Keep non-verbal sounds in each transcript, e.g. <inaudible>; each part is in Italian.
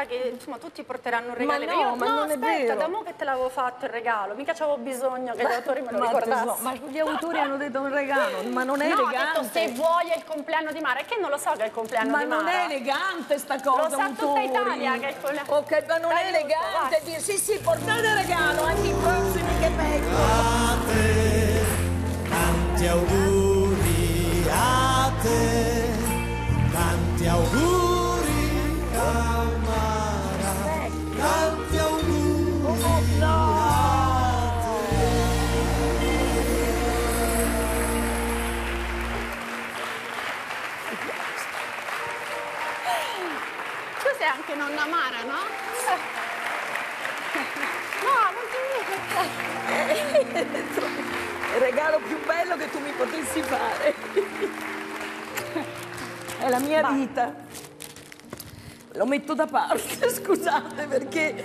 guarda che insomma tutti porteranno un regalo. no, Io, ma no, non è aspetta, vero. da mo che te l'avevo fatto il regalo, mica c'avevo bisogno che gli autori me lo ma, ricordassero. tesoro, ma gli autori hanno detto un regalo, ma non è no, elegante. detto se vuoi è il compleanno di Mara, e che non lo so che è il compleanno Ma di Mara. non è elegante sta cosa, Lo sa tutta. Italia che è il compleanno. Ok, ma non Dai, è elegante vai. dire sì, sì, portate il regalo anche i prossimi che vengono. a te, tanti auguri a te, tanti auguri a Mara, sei anche nonna Mara, no? No, continui. Il regalo più bello che tu mi potessi fare. È la mia vita. Lo metto da parte, <laughs> scusate, perché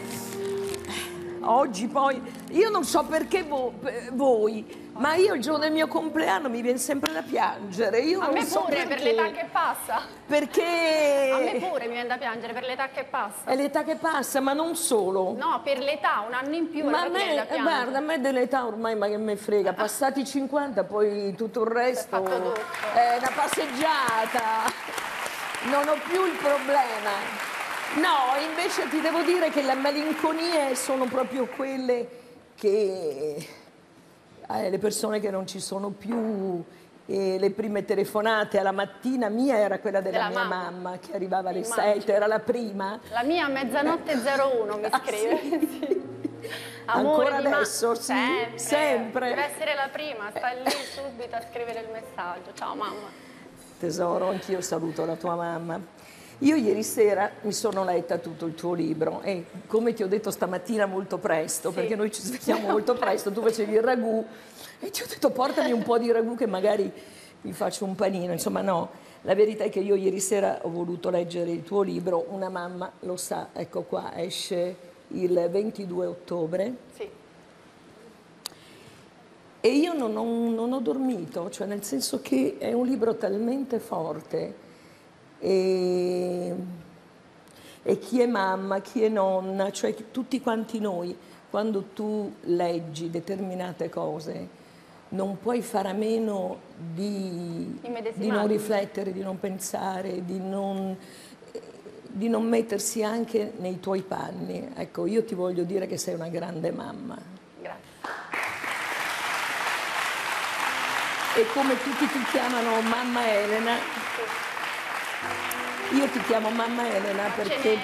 oggi poi io non so perché vo- voi, ma io il giorno del mio compleanno mi viene sempre da piangere. Io A non me so pure, per perché. l'età che passa. Perché A me pure mi viene da piangere, per l'età che passa. è l'età che passa, ma non solo. No, per l'età, un anno in più, Ma a allora mi viene me, da eh, piangere. guarda, a me dell'età ormai ma che me frega, passati i 50 poi tutto il resto tutto. è una passeggiata, non ho più il problema. No, invece ti devo dire che le malinconie sono proprio quelle che eh, le persone che non ci sono più, e le prime telefonate alla mattina mia era quella della, Della mia mamma. mamma. che arrivava alle Immagino. 7, era la prima. La mia a mezzanotte <laughs> 01 mi Ah, scrive. <laughs> sì? Amore Ancora di ma- adesso, sì? Sempre. Sempre. Deve essere la prima, sta lì subito a scrivere il messaggio. Ciao mamma. Tesoro, anch'io saluto la tua mamma. Io ieri sera mi sono letta tutto il tuo libro e come ti ho detto stamattina molto presto, Sì. perché noi ci svegliamo molto presto, tu facevi il ragù e ti ho detto portami un po' di ragù che magari mi faccio un panino, insomma no. La verità è che io ieri sera ho voluto leggere il tuo libro, Una mamma lo sa, ecco qua, esce il 22 ottobre Sì. E io non ho, non ho dormito, cioè nel senso che è un libro talmente forte e, e chi è mamma, chi è nonna, cioè tutti quanti noi, quando tu leggi determinate cose, non puoi fare a meno di, di non riflettere, di non pensare, di non, di non mettersi anche nei tuoi panni. Ecco, io ti voglio dire che sei una grande mamma. Grazie. E come tutti ti chiamano mamma Elena, io ti chiamo mamma Elena perché ne,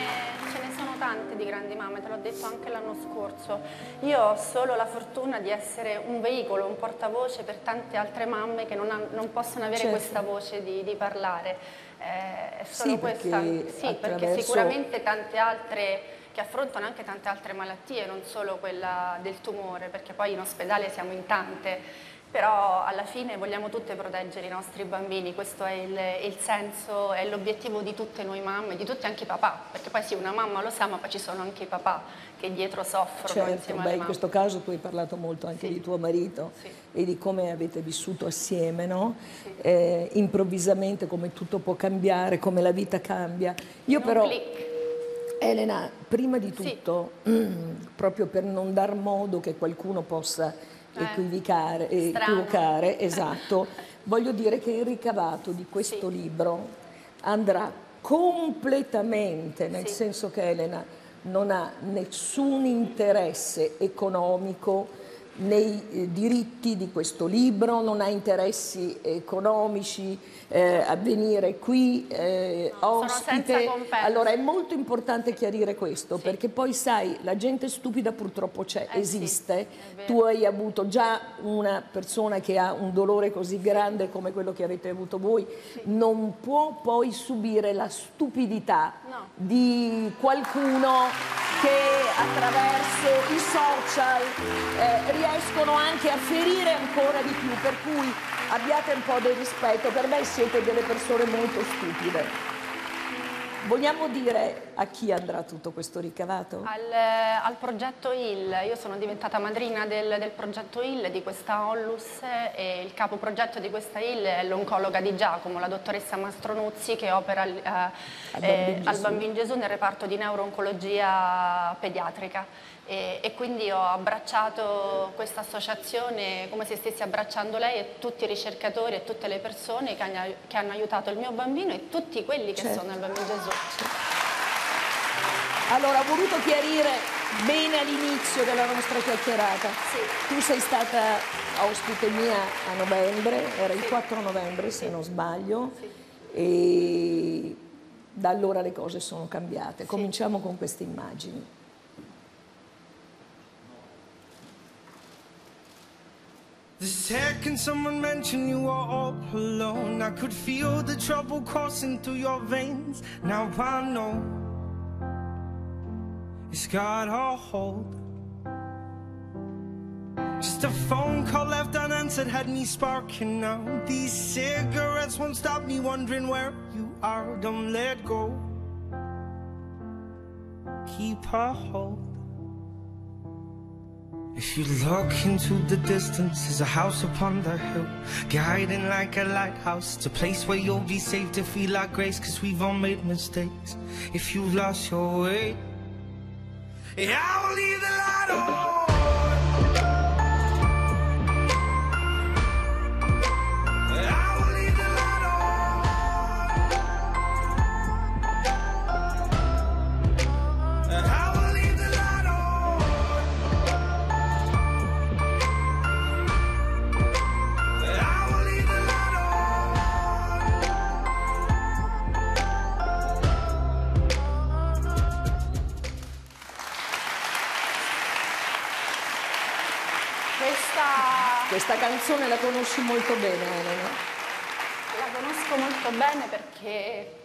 ce ne sono tante di grandi mamme, te l'ho detto anche l'anno scorso. Io ho solo la fortuna di essere un veicolo, un portavoce per tante altre mamme che non, han- non possono avere Certo. questa voce di, di parlare. Eh, è solo Sì, perché questa. Sì, perché sicuramente tante altre che affrontano anche tante altre malattie, non solo quella del tumore, perché poi in ospedale siamo in tante. Però alla fine vogliamo tutte proteggere i nostri bambini, questo è il, è il senso, è l'obiettivo di tutte noi mamme, di tutti anche i papà, perché poi sì, una mamma lo sa, ma poi ci sono anche i papà che dietro soffrono certo, insieme beh, in questo caso tu hai parlato molto anche Sì. di tuo marito Sì. e di come avete vissuto assieme, no? Eh, improvvisamente come tutto può cambiare, come la vita cambia. Io Un però, click. Elena, prima di Sì. tutto, <clears throat> proprio per non dar modo che qualcuno possa equivocare, eh, strano. equivocare, <laughs> esatto, voglio dire che il ricavato di questo Sì. libro andrà completamente, nel Sì. senso che Elena non ha nessun interesse economico nei eh, diritti di questo libro, non ha interessi economici eh, a venire qui eh, sono ospite. Allora è molto importante chiarire questo, perché poi sai, la gente stupida purtroppo c'è, Eh sì, esiste. vero. tu hai avuto già una persona che ha un dolore così grande come quello che avete avuto voi, non può poi subire la stupidità No. di qualcuno che attraverso i social eh, riescono anche a ferire ancora di più, per cui abbiate un po' di rispetto, per me siete delle persone molto stupide. Vogliamo dire a chi andrà tutto questo ricavato? Al, al progetto IL, io sono diventata madrina del, del, progetto IL, di questa Onlus e il capo progetto di questa IL è l'oncologa di Giacomo, la dottoressa Mastronuzzi che opera eh, al, eh, al Bambino Gesù nel reparto di neurooncologia pediatrica e, e, quindi ho abbracciato questa associazione come se stessi abbracciando lei e tutti i ricercatori e tutte le persone che hanno, che hanno aiutato il mio bambino e tutti quelli che certo. sono al Bambino Gesù. Allora, ho voluto chiarire bene all'inizio della nostra chiacchierata. Sì. Tu sei stata ospite mia a novembre, era sì. il 4 novembre se non sbaglio, sì. e da allora le cose sono cambiate. Cominciamo con queste immagini. The second someone mentioned you were all alone I could feel the trouble coursing through your veins. Now I know It's got a hold. Just a phone call left unanswered had me sparking now. These cigarettes won't stop me wondering where you are. Don't let go. Keep a hold if you look into the distance, there's a house upon the hill, guiding like a lighthouse. It's a place where you'll be safe to feel like grace, cause we've all made mistakes. If you've lost your way, yeah, I will leave the light on. Questa canzone la conosci molto bene, Elena? La conosco molto bene perché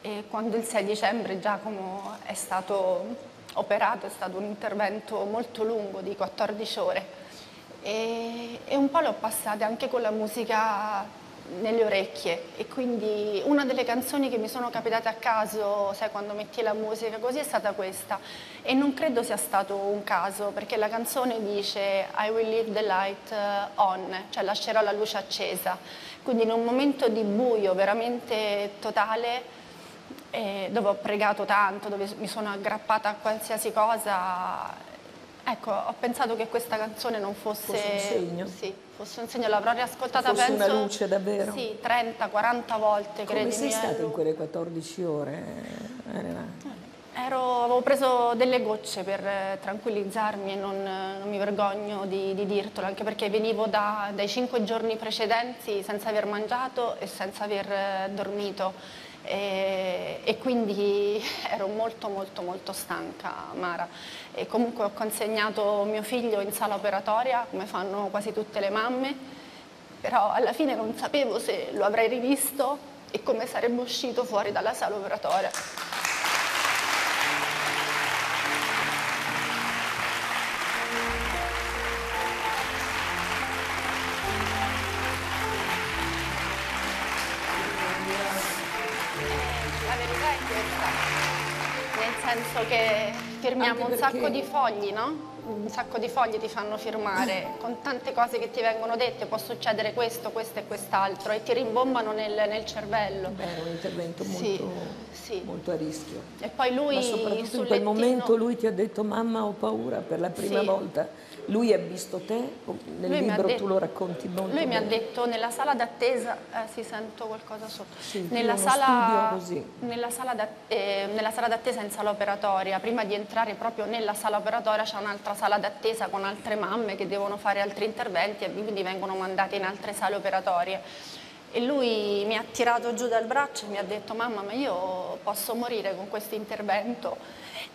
eh, quando il 6 dicembre Giacomo è stato operato, è stato un intervento molto lungo di 14 ore e, e un po' le ho passate anche con la musica nelle orecchie. E quindi una delle canzoni che mi sono capitate a caso, sai quando metti la musica così, è stata questa. E non credo sia stato un caso perché la canzone dice I will leave the light uh, on, cioè lascerò la luce accesa, quindi in un momento di buio veramente totale eh, dove ho pregato tanto, dove mi sono aggrappata a qualsiasi cosa Ecco, ho pensato che questa canzone non fosse, fosse un segno. Sì, fosse un segno, l'avrò riascoltata fosse penso... una luce davvero? Sì, 30-40 volte, Come credimi. sei stata in quelle 14 ore, Elena? Ero, avevo preso delle gocce per tranquillizzarmi e non, non mi vergogno di, di, dirtelo, anche perché venivo da, dai cinque giorni precedenti senza aver mangiato e senza aver dormito e, e, quindi <laughs> ero molto molto molto stanca Mara e comunque ho consegnato mio figlio in sala operatoria come fanno quasi tutte le mamme però alla fine non sapevo se lo avrei rivisto e come sarebbe uscito fuori dalla sala operatoria. senso che firmiamo un sacco di fogli, no? Un sacco di fogli ti fanno firmare con tante cose che ti vengono dette, può succedere questo, questo e quest'altro e ti rimbombano nel, nel cervello. Beh, è un intervento molto, sì, sì. molto, a rischio. E poi lui Ma soprattutto in quel momento lui ti ha detto mamma ho paura per la prima sì. volta lui ha visto te, nel lui libro tu lo racconti molto Lui bene. mi ha detto nella sala d'attesa, eh, si sento qualcosa sotto, sì, nella, sala, nella, sala eh, nella sala d'attesa in sala operatoria, prima di entrare proprio nella sala operatoria c'è un'altra sala d'attesa con altre mamme che devono fare altri interventi e quindi vengono mandate in altre sale operatorie. E lui mi ha tirato giù dal braccio e mi ha detto mamma ma io posso morire con questo intervento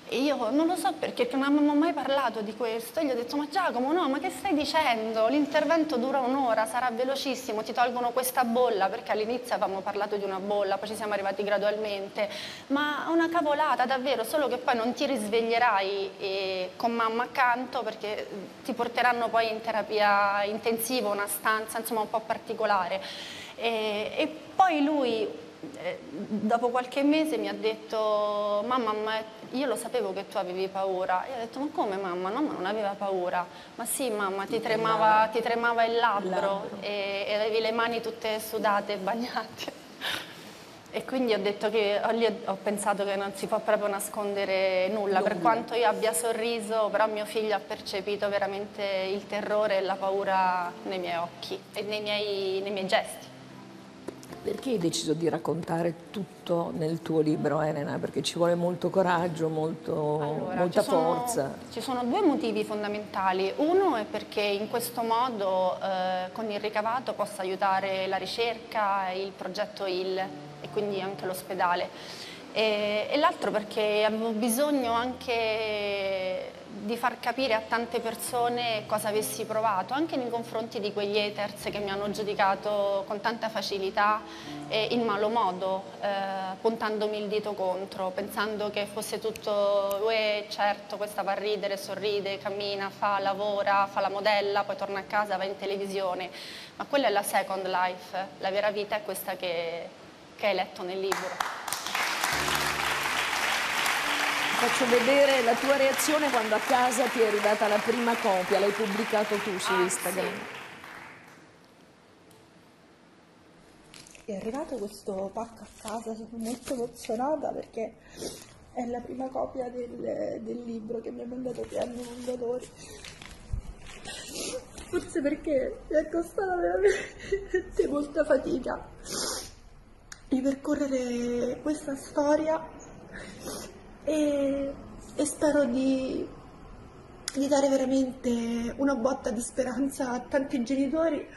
io non lo so perché non abbiamo mai parlato di questo. E gli ho detto, ma Giacomo, no, ma che stai dicendo? L'intervento dura un'ora, sarà velocissimo, ti tolgono questa bolla, perché all'inizio avevamo parlato di una bolla, poi ci siamo arrivati gradualmente. Ma una cavolata, davvero, solo che poi non ti risveglierai eh, con mamma accanto perché ti porteranno poi in terapia intensiva, una stanza, insomma, un po' particolare. E, e poi lui dopo qualche mese mi ha detto mamma ma io lo sapevo che tu avevi paura e ho detto ma come mamma? No, ma non aveva paura ma sì mamma ti tremava, ti tremava il labbro, labbro. E, e avevi le mani tutte sudate e bagnate <laughs> e quindi ho detto che ho pensato che non si può proprio nascondere nulla, nulla, per quanto io abbia sorriso, però mio figlio ha percepito veramente il terrore e la paura nei miei occhi e nei miei, nei miei gesti. Perché hai deciso di raccontare tutto nel tuo libro, Elena? Perché ci vuole molto coraggio, molto, allora, molta ci sono, forza. Ci sono due motivi fondamentali. Uno è perché in questo modo eh, con il ricavato possa aiutare la ricerca e il progetto IL e quindi anche l'ospedale. E, e l'altro perché avevo bisogno anche di far capire a tante persone cosa avessi provato, anche nei confronti di quegli haters che mi hanno giudicato con tanta facilità e in malo modo, eh, puntandomi il dito contro, pensando che fosse tutto, uè certo questa va a ridere, sorride, cammina, fa, lavora, fa la modella, poi torna a casa, va in televisione, ma quella è la second life, la vera vita è questa che, che hai letto nel libro faccio vedere la tua reazione quando a casa ti è arrivata la prima copia, l'hai pubblicato tu su ah, Instagram. Sì. È arrivato questo pacco a casa, sono molto emozionata perché è la prima copia del, del libro che mi ha mandato Piano Mondadori. Forse perché mi è costata veramente molta fatica ripercorrere questa storia e, e spero di, di dare veramente una botta di speranza a tanti genitori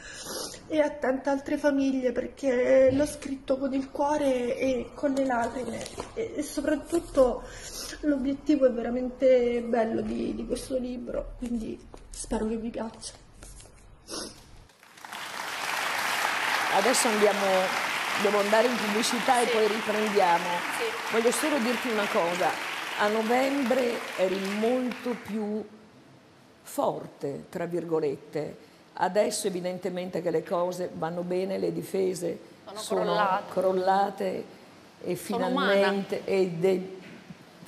e a tante altre famiglie perché l'ho scritto con il cuore e con le lacrime e, e soprattutto l'obiettivo è veramente bello di, di, questo libro, quindi spero che vi piaccia. Adesso andiamo, devo andare in pubblicità sì. e poi riprendiamo. Sì. Voglio solo dirti una cosa, a novembre eri molto più forte, tra virgolette, adesso evidentemente che le cose vanno bene, le difese sono, sono crollate. crollate. e finalmente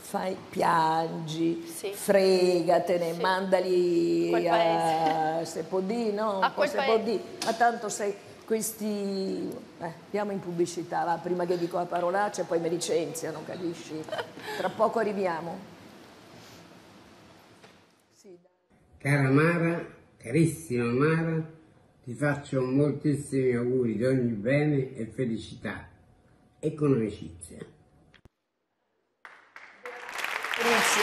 fai, piangi, sì. fregatene, sì. mandali a se può dire, no? A quel può dire, ma tanto sei questi... Eh, andiamo in pubblicità, va, prima che dico la parolaccia poi mi licenziano, capisci? Tra poco arriviamo. Cara Mara, carissima Mara, ti faccio moltissimi auguri di ogni bene e felicità e con amicizia. Grazie.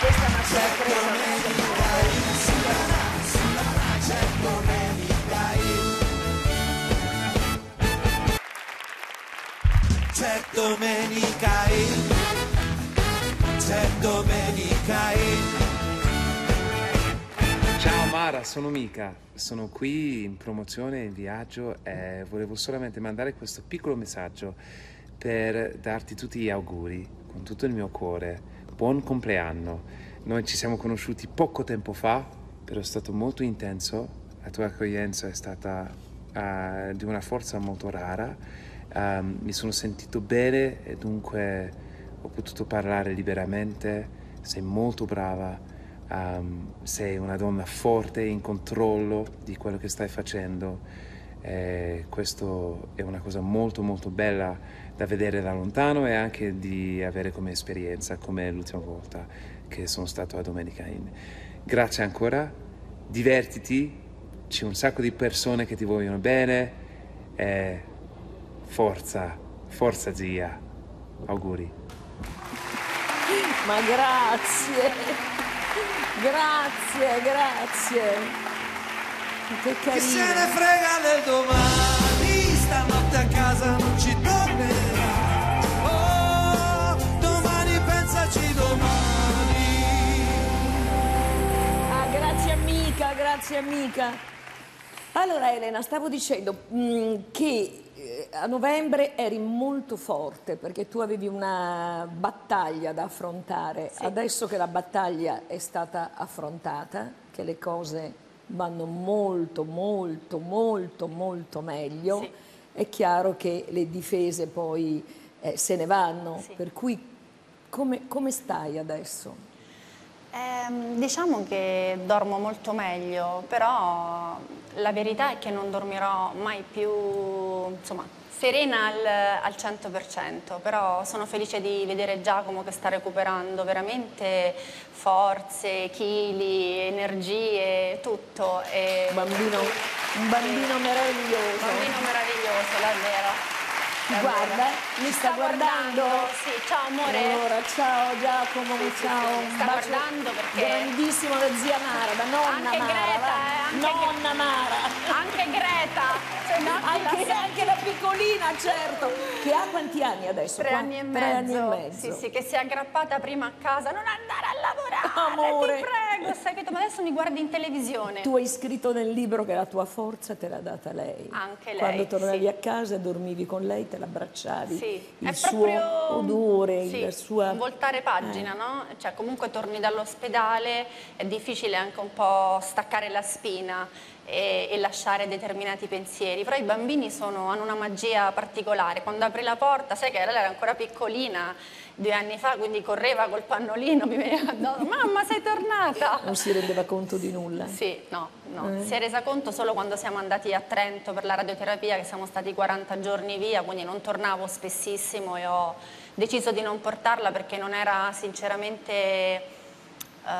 Questa è domenica in, c'è domenica in. Ciao Mara, sono Mica, sono qui in promozione, in viaggio e volevo solamente mandare questo piccolo messaggio per darti tutti gli auguri con tutto il mio cuore. Buon compleanno. Noi ci siamo conosciuti poco tempo fa, però è stato molto intenso. La tua accoglienza è stata uh, di una forza molto rara um, mi sono sentito bene e dunque ho potuto parlare liberamente. Sei molto brava, um, sei una donna forte, in controllo di quello che stai facendo. E questo è una cosa molto molto bella da vedere da lontano e anche di avere come esperienza, come l'ultima volta che sono stato a Domenica Inn. Grazie ancora, divertiti, c'è un sacco di persone che ti vogliono bene. E Forza, forza zia. Auguri. Ma grazie, grazie, grazie. Che carino. Chi se ne frega del domani, stanotte a casa non ci tornerà. Oh, domani pensaci domani. Ah, grazie amica, grazie amica. Allora Elena, stavo dicendo mh, mm, che a novembre eri molto forte perché tu avevi una battaglia da affrontare. Sì. Adesso che la battaglia è stata affrontata, che le cose vanno molto, molto, molto, molto meglio, sì. è chiaro che le difese poi eh, se ne vanno, Sì. per cui come, come stai adesso? Ehm, diciamo che dormo molto meglio, però la verità è che non dormirò mai più, insomma, serena al, al 100%, però sono felice di vedere Giacomo che sta recuperando veramente forze, chili, energie, tutto. E- Un bambino, un bambino meraviglioso. bambino meraviglioso, davvero. Ti davvero. guarda? Mi sta guardando? Sì, ciao amore. Allora, ciao Giacomo, Sì, sì, ciao. sì, mi un sta guardando perché- Grandissimo da zia Mara, da nonna Anche Mara. Greta, eh, anche nonna Mara. Anche Greta, cioè, no, Anche, la- anche la piccolina, certo. Che ha quanti anni adesso? Tre anni e mezzo. Tre anni e mezzo. Sì, sì, che si è aggrappata prima a casa, non andare a lavorare, Amore. ti prego, sai che tu ma adesso mi guardi in televisione. Tu hai scritto nel libro che la tua forza te l'ha data lei. Anche lei, Quando tornavi sì. a casa dormivi con lei, te l'abbracciavi. Sì, il è suo proprio odore, sì, la sua... voltare pagina, Eh. no? Cioè comunque torni dall'ospedale, è difficile anche un po' staccare la spina e, e lasciare determinati pensieri, però i bambini sono- hanno una magia particolare, quando apri la porta, sai che lei era ancora piccolina, due anni fa, quindi correva col pannolino, mi veniva <laughs> addosso, mamma sei tornata! Non si rendeva conto di nulla. Sì, no, no. Eh. Si è resa conto solo quando siamo andati a Trento per la radioterapia, che siamo stati 40 giorni via, quindi non tornavo spessissimo e ho deciso di non portarla perché non era sinceramente... eh,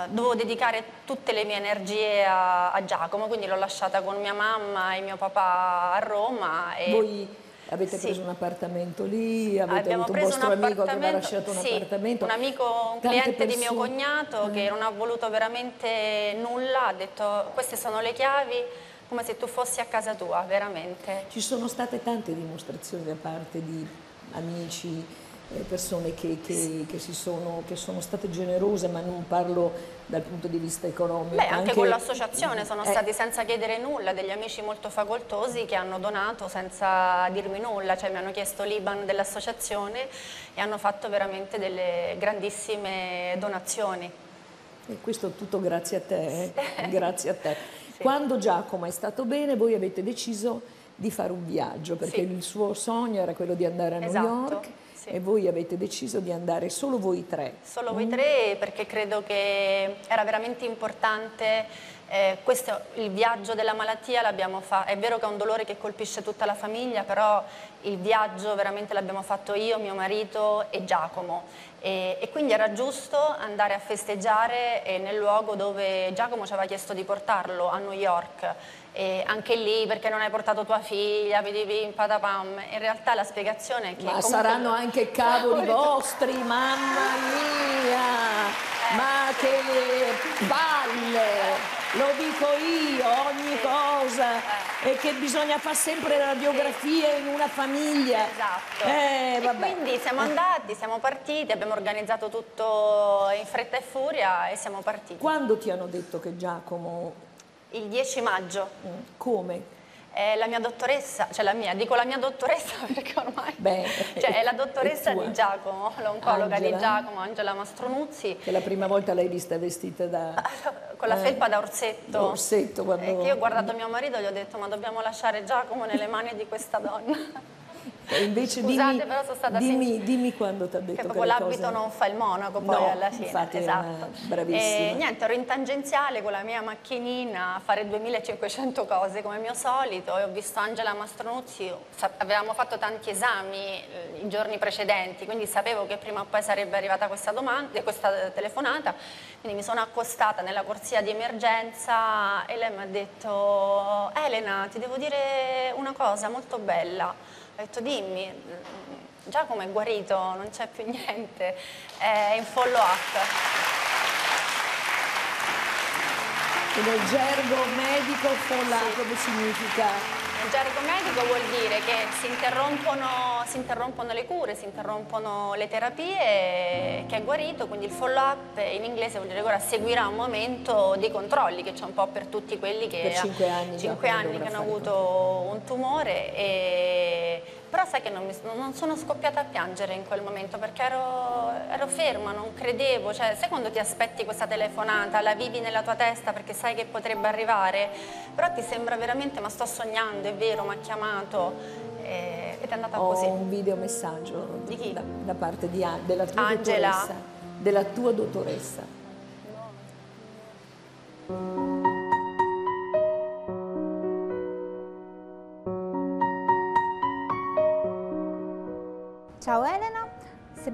dovevo dedicare tutte le mie energie a, a Giacomo, quindi l'ho lasciata con mia mamma e mio papà a Roma. E... Voi avete Sì. preso un appartamento lì, avete Abbiamo avuto un preso vostro un amico che appartamento, lasciato un sì, appartamento. un amico, un Tante cliente di mio persone- cognato Eh. che non ha voluto veramente nulla, ha detto queste sono le chiavi, come se tu fossi a casa tua, veramente. Ci sono state tante dimostrazioni da parte di amici, persone che, che- che si sono, che sono state generose, ma non parlo dal punto di vista economico. Beh, anche, con l'associazione sono eh, stati senza chiedere nulla, degli amici molto facoltosi che hanno donato senza dirmi nulla, cioè mi hanno chiesto l'IBAN dell'associazione e hanno fatto veramente delle grandissime donazioni. E questo tutto grazie a te, eh? <laughs> grazie a te. Sì. Quando Giacomo è stato bene, voi avete deciso di fare un viaggio, perché Sì. il suo sogno era quello di andare a New Esatto, York sì. e voi avete deciso di andare solo voi tre. Solo voi tre perché credo che era veramente importante. eh, questo, il viaggio della malattia l'abbiamo fatto, è vero che è un dolore che colpisce tutta la famiglia, però il viaggio veramente l'abbiamo fatto io, mio marito e Giacomo e, e quindi era giusto andare a festeggiare eh, nel luogo dove Giacomo ci aveva chiesto di portarlo, a New York. E anche lì perché non hai portato tua figlia, vedi pim, patapam. In realtà la spiegazione è che Ma comunque- saranno anche cavoli vostri, mamma mia! Ma che palle! Lo dico io, ogni cosa! E che bisogna fare sempre radiografie in una famiglia. Esatto. Eh, quindi siamo andati, siamo partiti, abbiamo organizzato tutto in fretta e furia e siamo partiti. Quando ti hanno detto che Giacomo... Il 10 maggio. mm, Come? Eh, la mia dottoressa, cioè la mia, dico la mia dottoressa <laughs> perché ormai... Beh, cioè è la è dottoressa tua. di Giacomo, l'oncologa di Angela? Giacomo, Angela Mastronuzzi, Che la prima volta l'hai vista vestita da... <laughs> con la Eh, felpa da orsetto. da orsetto, quando- E che io ho guardato mio marito e gli ho detto ma dobbiamo lasciare Giacomo nelle mani di questa donna. E invece Scusate, dimmi, però sono stata dimmi, dimmi quando ti ha detto Che proprio l'abito non fa il monaco poi No, alla fine. infatti esatto. bravissima. E niente, ero in tangenziale con la mia macchinina a fare 2500 cose come mio solito e ho visto Angela Mastronuzzi, avevamo fatto tanti esami eh, i giorni precedenti, quindi sapevo che prima o poi sarebbe arrivata questa, domanda, questa telefonata, quindi mi sono accostata nella corsia di emergenza e lei mi ha detto Elena ti devo dire una cosa molto bella. Ho detto dimmi, Giacomo è guarito, non c'è più niente, è in follow up. E nel gergo medico follow come significa? Nel gergo medico vuol dire che si interrompono, si interrompono le cure, si interrompono le terapie, che è guarito, quindi il follow up in inglese vuol dire che ora seguirà un momento di controlli che c'è un po' per tutti quelli che Per cinque anni cinque Giacomo anni dovrà che hanno avuto un tumore e... però sai che non, mi- non sono scoppiata a piangere in quel momento perché ero, ero ferma, non credevo, cioè sai quando ti aspetti questa telefonata, la vivi nella tua testa perché sai che potrebbe arrivare, però ti sembra veramente ma sto sognando, è vero, mi ha chiamato. E Che ti è andata Ho così? un videomessaggio Di chi? Da, da parte di, della tua Angela. dottoressa. Della tua dottoressa. Ciao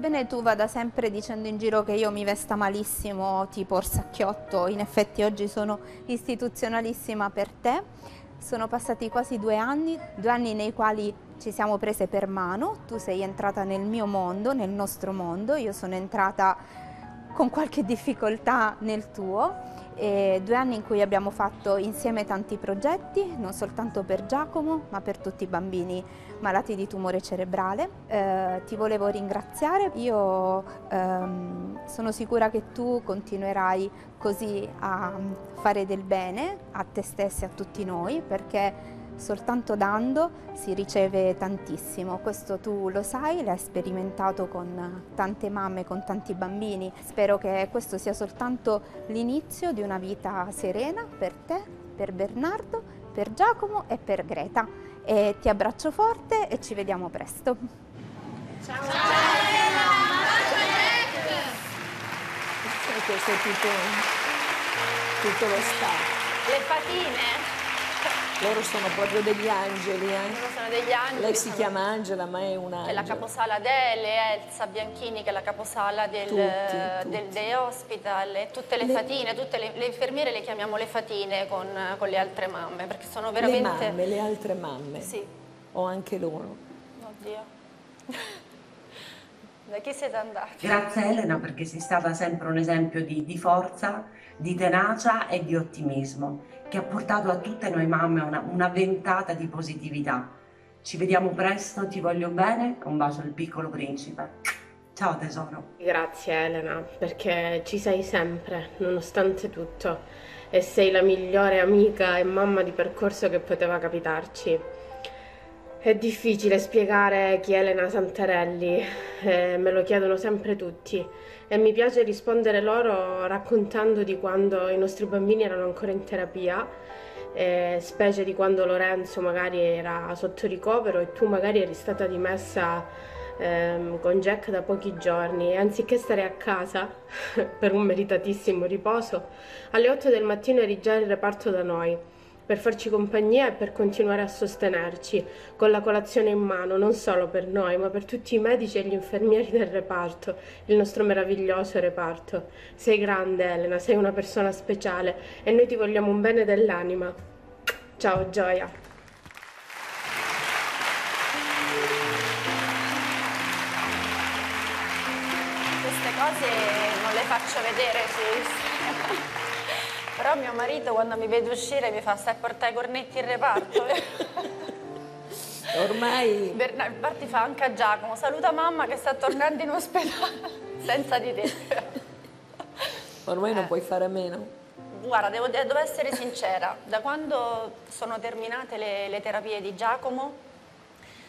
sebbene tu vada sempre dicendo in giro che io mi vesta malissimo, tipo orsacchiotto, in effetti oggi sono istituzionalissima per te. Sono passati quasi due anni, due anni nei quali ci siamo prese per mano, tu sei entrata nel mio mondo, nel nostro mondo, io sono entrata con qualche difficoltà nel tuo. E due anni in cui abbiamo fatto insieme tanti progetti, non soltanto per Giacomo, ma per tutti i bambini malati di tumore cerebrale. Eh, ti volevo ringraziare, io ehm, sono sicura che tu continuerai così a fare del bene a te stessa e a tutti noi, perché soltanto dando si riceve tantissimo, questo tu lo sai, l'hai sperimentato con tante mamme, con tanti bambini. Spero che questo sia soltanto l'inizio di una vita serena per te, per Bernardo, per Giacomo e per Greta. E ti abbraccio forte e ci vediamo presto. E questo è tutto, tutto lo staff. Le fatine Loro sono proprio degli angeli. eh. loro sono degli angeli. Lei si sono- chiama Angela, ma è un È la caposala Dele, Elsa Bianchini che è la caposala del, Tutti, del tutti. Day Hospital, e tutte le, Le- fatine, tutte le, le infermiere le chiamiamo le fatine con, con le altre mamme perché sono Le veramente... mamme, le altre mamme. Sì, O anche loro. oddio. Da chi siete andati? Grazie Elena perché sei stata sempre un esempio di, di forza, di tenacia e di ottimismo che ha portato a tutte noi mamme una, una ventata di positività. Ci vediamo presto, ti voglio bene, un bacio al piccolo principe. Ciao tesoro. Grazie Elena, perché ci sei sempre, nonostante tutto, e sei la migliore amica e mamma di percorso che poteva capitarci. È difficile spiegare chi è Elena Santarelli, eh, me lo chiedono sempre tutti. E mi piace rispondere loro raccontando di quando i nostri bambini erano ancora in terapia, eh, specie di quando Lorenzo magari era sotto ricovero e tu magari eri stata dimessa ehm, con Jack da pochi giorni. E anziché stare a casa <laughs> per un meritatissimo riposo, alle 8 del mattino eri già in reparto da noi per farci compagnia e per continuare a sostenerci con la colazione in mano, non solo per noi, ma per tutti i medici e gli infermieri del reparto, il nostro meraviglioso reparto. Sei grande Elena, sei una persona speciale e noi ti vogliamo un bene dell'anima. Ciao Gioia. Queste cose non le faccio vedere su. Però mio marito quando mi vede uscire mi fa stai a portare i cornetti in reparto. <laughs> Ormai Berna- Infatti fa anche a Giacomo, saluta mamma che sta tornando in ospedale <laughs> senza di te. ormai Eh. non puoi fare a meno. Guarda, devo, devo essere sincera, da quando sono terminate le, le terapie di Giacomo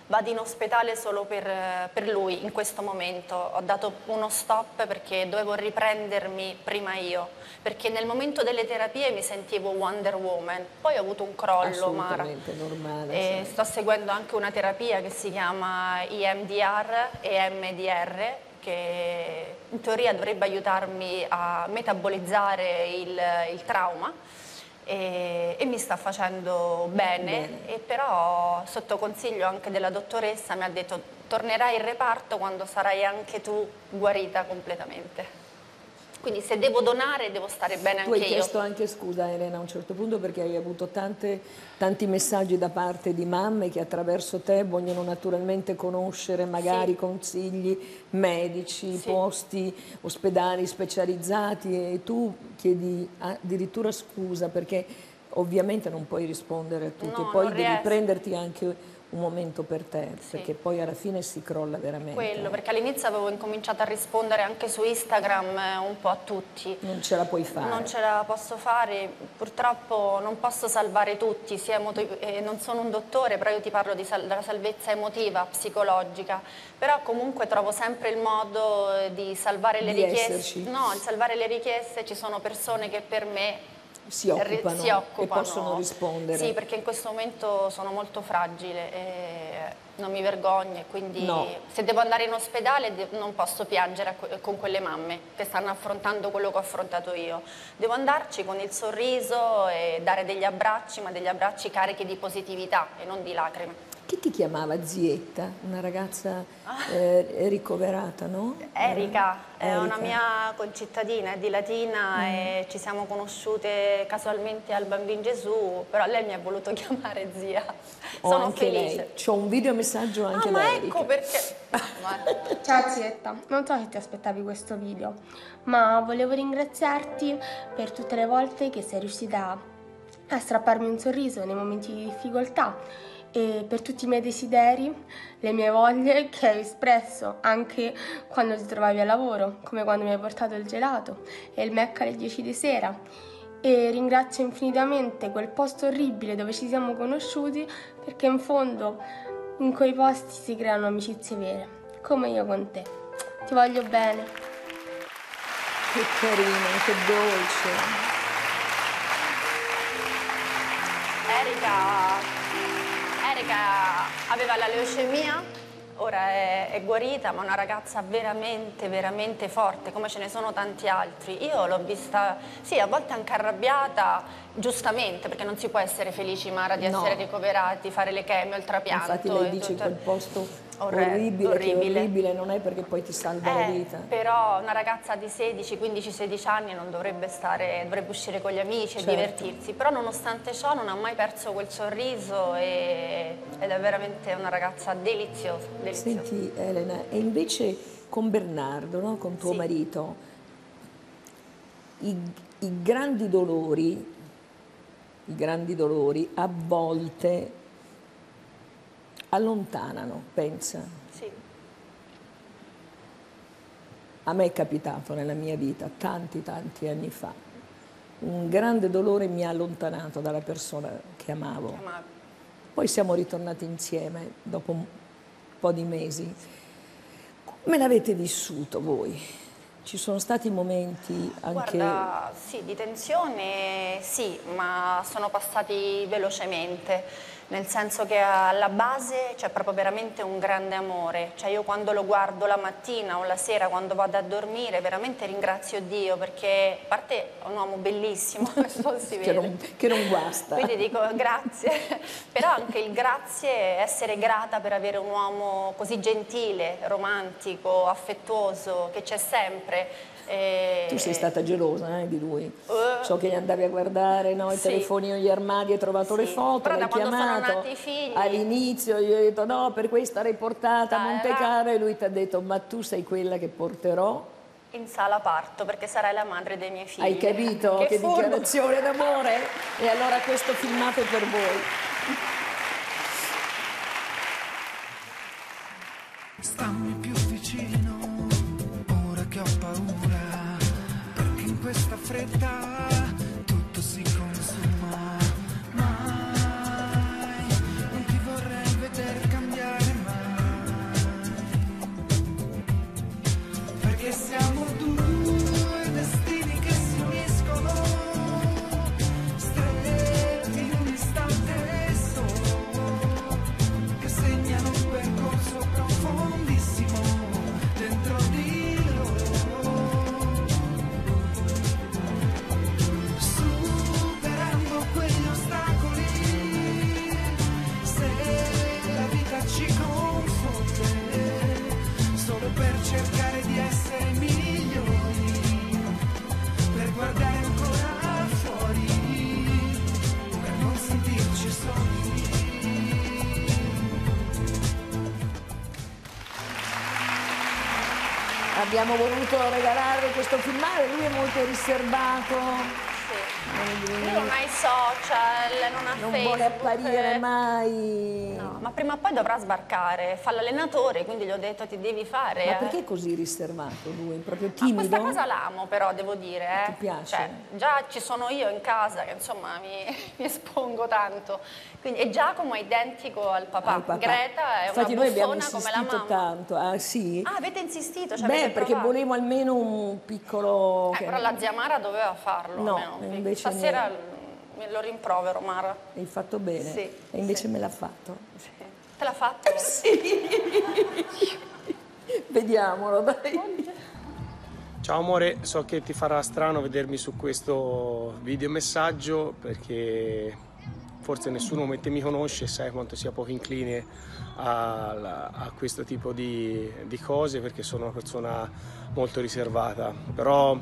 vado in ospedale solo per, per lui in questo momento. Ho dato uno stop perché dovevo riprendermi prima io, perché nel momento delle terapie mi sentivo Wonder Woman, poi ho avuto un crollo, Mara. Normale. E sì. sto seguendo anche una terapia che si chiama IMDR e MDR che in teoria dovrebbe aiutarmi a metabolizzare il, il trauma e, e mi sta facendo bene, Bene. e però sotto consiglio anche della dottoressa mi ha detto tornerai in reparto quando sarai anche tu guarita completamente. Quindi se devo donare devo stare bene Tu anche hai io. chiesto anche scusa Elena a un certo punto perché hai avuto tante- tanti messaggi da parte di mamme che attraverso te vogliono naturalmente conoscere magari Sì. consigli medici, Sì. posti, ospedali specializzati e tu chiedi addirittura scusa perché ovviamente non puoi rispondere a tutti No, e poi devi riesco. prenderti anche un momento per te Sì. perché poi alla fine si crolla veramente. Quello, perché all'inizio avevo incominciato a rispondere anche su Instagram eh, un po' a tutti. Non ce la puoi fare. Non ce la posso fare, purtroppo non posso salvare tutti, eh, non sono un dottore, però io ti parlo di sal- della salvezza emotiva, psicologica, però comunque trovo sempre il modo eh, di salvare le Di richieste. esserci. No, salvare le richieste, ci sono persone che per me si occupano, si occupano. e possono rispondere. Sì, perché in questo momento sono molto fragile e non mi vergogno e quindi No. se devo andare in ospedale non posso piangere con quelle mamme che stanno affrontando quello che ho affrontato io. Devo andarci con il sorriso e dare degli abbracci, ma degli abbracci carichi di positività e non di lacrime. Chi ti chiamava zietta? Una ragazza eh, ricoverata, no? Erika è Erika. una mia concittadina, è di Latina e ci siamo conosciute casualmente al Bambin Gesù, però lei mi ha voluto <laughs> chiamare zia. Ho Sono anche felice. C'ho un videomessaggio anche Ah, da ma Erika. ecco perché. <laughs> Ciao Zietta, non so se ti aspettavi questo video, ma volevo ringraziarti per tutte le volte che sei riuscita a strapparmi un sorriso nei momenti di difficoltà e per tutti i miei desideri, le mie voglie che hai espresso anche quando ti trovavi al lavoro, come quando mi hai portato il gelato e il Mac alle 10 di sera. E ringrazio infinitamente quel posto orribile dove ci siamo conosciuti perché in fondo in quei posti si creano amicizie vere, come io con te. Ti voglio bene. Che carina, che dolce. Erika, Erika aveva la leucemia, ora è, è guarita, ma una ragazza veramente, veramente forte, come ce ne sono tanti altri. Io l'ho vista, sì, a volte anche arrabbiata, giustamente, perché non si può essere felici, Mara, di No. essere ricoverati, fare le chemio, il trapianto. Infatti lei dice tutto. quel posto Orre- orribile, orribile. orribile non è perché poi ti salva la Eh, vita. però una ragazza di 16, 15, 16 anni non dovrebbe stare, dovrebbe uscire con gli amici Certo. e divertirsi, però nonostante ciò non ha mai perso quel sorriso e- ed è veramente una ragazza deliziosa. deliziosa. Senti Elena, e invece con Bernardo, no? con tuo Sì. marito, i, i grandi dolori, i grandi dolori a volte allontanano, pensa. Sì. A me è capitato nella mia vita, tanti tanti anni fa. Un grande dolore mi ha allontanato dalla persona che amavo. Ma Poi siamo ritornati insieme dopo un po' di mesi. Come l'avete vissuto voi? Ci sono stati momenti anche... Guarda, sì, di tensione sì, ma sono passati velocemente, nel senso che alla base c'è proprio veramente un grande amore. Cioè io quando lo guardo la mattina o la sera quando vado a dormire veramente ringrazio Dio perché a parte è un uomo bellissimo, <laughs> questo si che, vede. non, che non guasta. Quindi dico grazie, <laughs> però anche il grazie essere grata per avere un uomo così gentile, romantico, affettuoso, che c'è sempre. E- Tu sei stata gelosa eh, di lui. Eh. So che gli andavi a guardare no, i Sì. telefoni o gli armadi, hai trovato le Sì, foto, però da l'hai quando sono chiamato. nati i figli- All'inizio gli ho detto no, per questa l'hai portata a Monte va. Carlo e lui ti ha detto ma tu sei quella che porterò. In sala parto perché sarai la madre dei miei figli. Hai capito che, furbo. dichiarazione d'amore? E allora questo filmato è per voi. Stammi più vicino, che ho paura, perché in questa fretta tutto si consuma. Abbiamo voluto regalarvi questo filmato, lui è molto riservato. Lui non ha i social, non ha non Facebook. vuole apparire mai. No, ma prima o poi dovrà sbarcare, fa l'allenatore, quindi gli ho detto ti devi fare. Ma eh. perché è così riservato lui? Proprio Ma timido? questa cosa l'amo però, devo dire. Eh. Ti piace? Cioè, già ci sono io in casa che insomma mi, <laughs> mi espongo tanto. Quindi, e Giacomo è identico al papà. Al papà. Greta è Infatti una buffona come la insistito mamma. tanto, ah sì? Ah, avete insistito? Cioè, Beh, avete perché volevo almeno un piccolo... Eh, che- però la zia Mara doveva farlo. No, invece stasera me lo rimprovero, Mara. Hai fatto bene. Sì, e invece me l'ha fatto. Te l'ha fatto? sì. <laughs> Vediamolo, dai. Ciao amore, so che ti farà strano vedermi su questo videomessaggio perché forse nessuno come te mi conosce e sai quanto sia poco incline a, a questo tipo di, di, cose perché sono una persona molto riservata. Però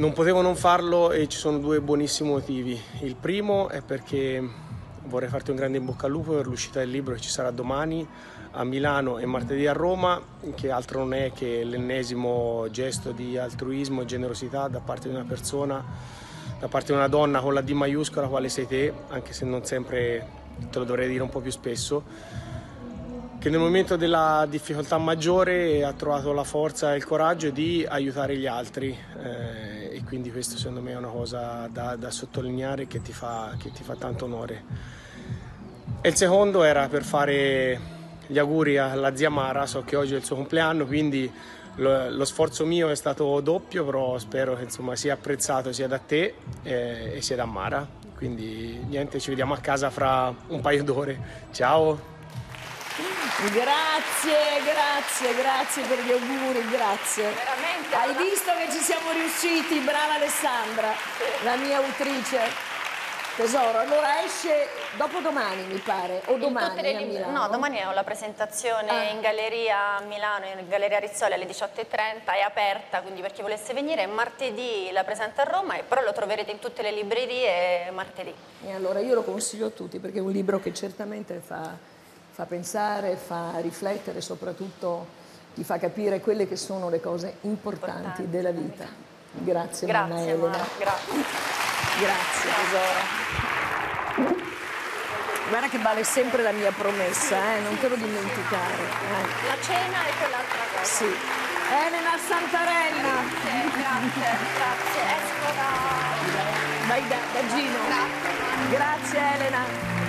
non potevo non farlo e ci sono due buonissimi motivi. Il primo è perché vorrei farti un grande in bocca al lupo per l'uscita del libro che ci sarà domani a Milano e martedì a Roma, che altro non è che l'ennesimo gesto di altruismo e generosità da parte di una persona, da parte di una donna con la D maiuscola, quale sei te, anche se non sempre te lo dovrei dire un po' più spesso, che nel momento della difficoltà maggiore ha trovato la forza e il coraggio di aiutare gli altri eh, e quindi questo secondo me è una cosa da, da sottolineare che ti, fa, che ti fa tanto onore. E il secondo era per fare gli auguri alla zia Mara, so che oggi è il suo compleanno, quindi lo, lo sforzo mio è stato doppio, però spero che insomma, sia apprezzato sia da te eh, e sia da Mara. Quindi niente, ci vediamo a casa fra un paio d'ore. Ciao! Grazie, grazie, grazie per gli auguri, grazie. Veramente. Hai visto che ci siamo riusciti, brava Alessandra, la mia autrice. Tesoro, allora esce dopodomani mi pare, o domani a Milano? No, domani ho la presentazione ah. in galleria a Milano, in Galleria Rizzoli alle 18.30, è aperta, quindi per chi volesse venire, martedì la presenta a Roma, però lo troverete in tutte le librerie martedì. E allora io lo consiglio a tutti perché è un libro che certamente fa, fa pensare, fa riflettere, soprattutto ti fa capire quelle che sono le cose importanti, importanti. della vita. Grazie, Grazie Elena. Grazie. Grazie tesoro. Guarda che vale sempre la mia promessa, eh? non te lo dimenticare. Eh. La cena e quell'altra cosa. Sì. Elena Santarella. Grazie, grazie, grazie. Esco da... Vai da, da Gino. Grazie Elena.